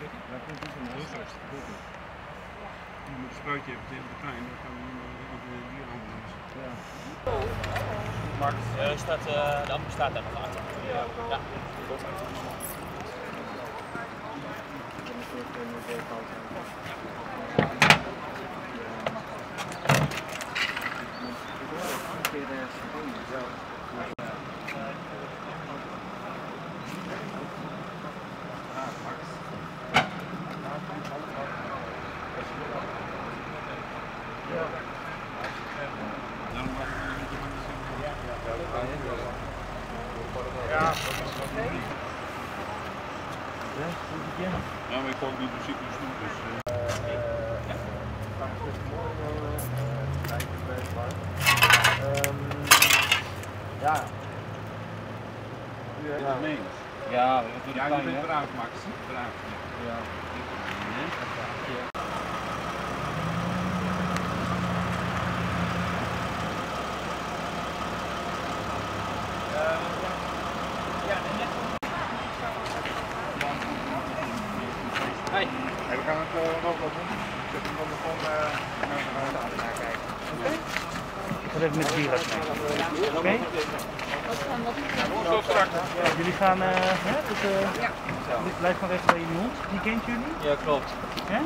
Daar komt het van. Heel vast. Die moet een spuitje hebben tegen de pijn, dan kan hij in de dierenambulance. Ja. Eh, staat, eh, de amper staat daar nog achter. Ja. Daarom was het een beetje van de Ja, maar ik kon niet muziek dus doen, dus... eh, Ja. Ja, dat. Ja, dat Ja, je pijn, bent hè? braaf, Max. Braaf. Ja. We gaan het uh, nog wat doen. Ik heb hem dan gewoon uh, naar, naar kijken. Ik ga even met de dierenarts mee. Oké? Zo straks. Jullie gaan, eh, hè, dus, eh, blijf maar even bij jullie hond. Die kent jullie? Ja, klopt. Hè?